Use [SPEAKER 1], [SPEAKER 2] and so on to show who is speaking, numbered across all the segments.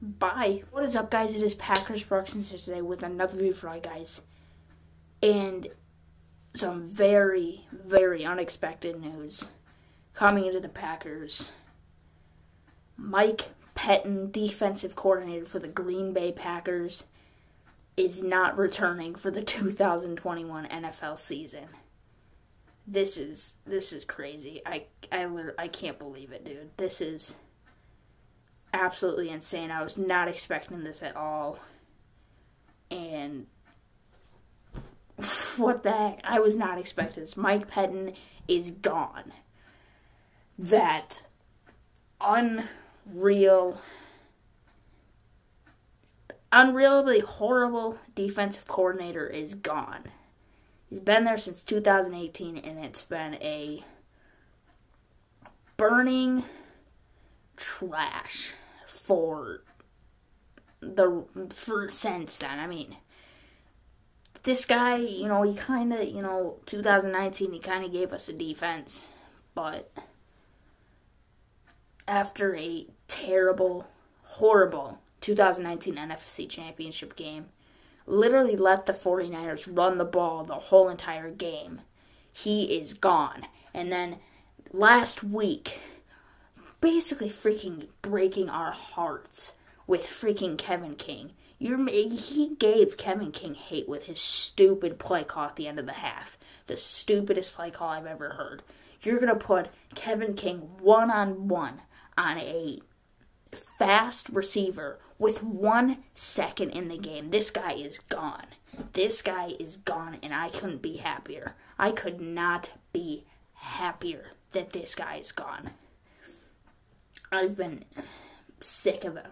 [SPEAKER 1] bye. What is up, guys? It is Packers Productions here today with another video for you guys. And some very, very unexpected news coming into the Packers. Mike Pettine, defensive coordinator for the Green Bay Packers, is not returning for the 2021 NFL season. This is this is crazy. I I I can't believe it, dude. This is absolutely insane. I was not expecting this at all. And what the heck? I was not expecting this. Mike Pettine is gone. That unreal, unrealably horrible defensive coordinator is gone. He's been there since 2018, and it's been a burning trash for the for since then. I mean, this guy, you know, he kind of, you know, 2019, he kind of gave us a defense, but after a terrible, horrible 2019 NFC Championship game, literally let the 49ers run the ball the whole entire game. He is gone. And then last week, basically freaking breaking our hearts with freaking Kevin King. You're, he gave Kevin King hate with his stupid play call at the end of the half. The stupidest play call I've ever heard. You're going to put Kevin King one on one on a fast receiver with one second in the game. This guy is gone. This guy is gone, and I couldn't be happier. I could not be happier that this guy is gone. I've been sick of him.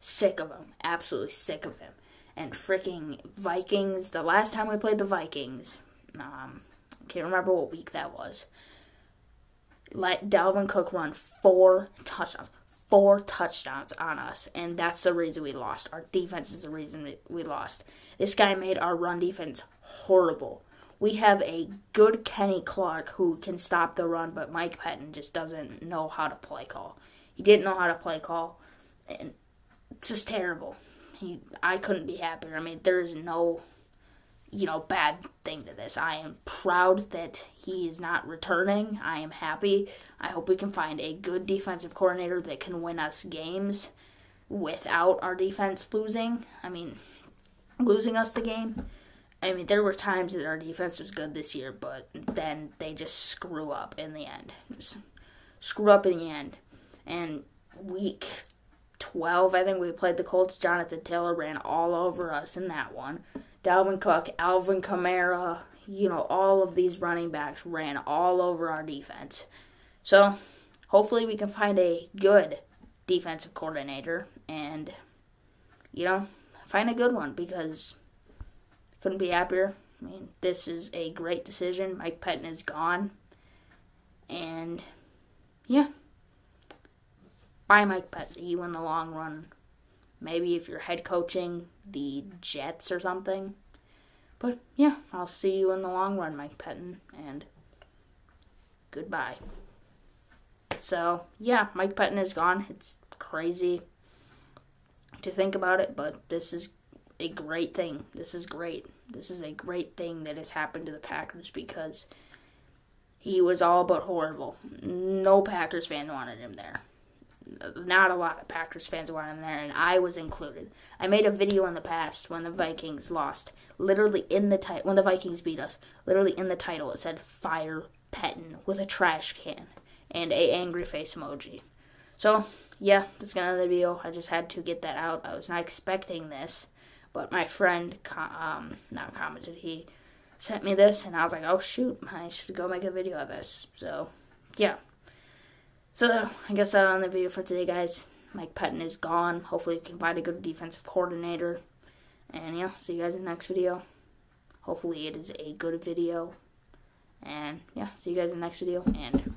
[SPEAKER 1] Sick of him. Absolutely sick of him. And freaking Vikings, the last time we played the Vikings, um, can't remember what week that was. Let Dalvin Cook run four touchdowns. Four touchdowns on us, and that's the reason we lost. Our defense is the reason we lost. This guy made our run defense horrible. We have a good Kenny Clark who can stop the run, but Mike Pettine just doesn't know how to play call. He didn't know how to play call, and it's just terrible. He, I couldn't be happier. I mean, there's no, you know, bad thing to this. I am proud that he is not returning. I am happy. I hope we can find a good defensive coordinator that can win us games without our defense losing. I mean, losing us the game. I mean, there were times that our defense was good this year, but then they just screw up in the end. Just screw up in the end. And week 12, I think we played the Colts. Jonathan Taylor ran all over us in that one. Dalvin Cook, Alvin Kamara, you know, all of these running backs ran all over our defense. So, hopefully, we can find a good defensive coordinator and, you know, find a good one because couldn't be happier. I mean, this is a great decision. Mike Pettine is gone. And, yeah buy Mike You in the long run. Maybe if you're head coaching the Jets or something. But yeah, I'll see you in the long run, Mike Pettine, and goodbye. So yeah, Mike Pettine is gone. It's crazy to think about it, but this is a great thing. This is great. This is a great thing that has happened to the Packers because he was all but horrible. No Packers fan wanted him there not a lot of Packers fans were in there, and I was included. I made a video in the past when the Vikings lost. Literally in the title, when the Vikings beat us, literally in the title, it said "Fire Pettine" with a trash can and a angry face emoji. So yeah, that's gonna the video. I just had to get that out. I was not expecting this, but my friend, um, not commented, he sent me this, and I was like, oh shoot, I should go make a video of this. So yeah. So I guess that's on the video for today, guys. Mike Pettine is gone. Hopefully, we can find a good defensive coordinator. And yeah, see you guys in the next video. Hopefully, it is a good video. And yeah, see you guys in the next video. And.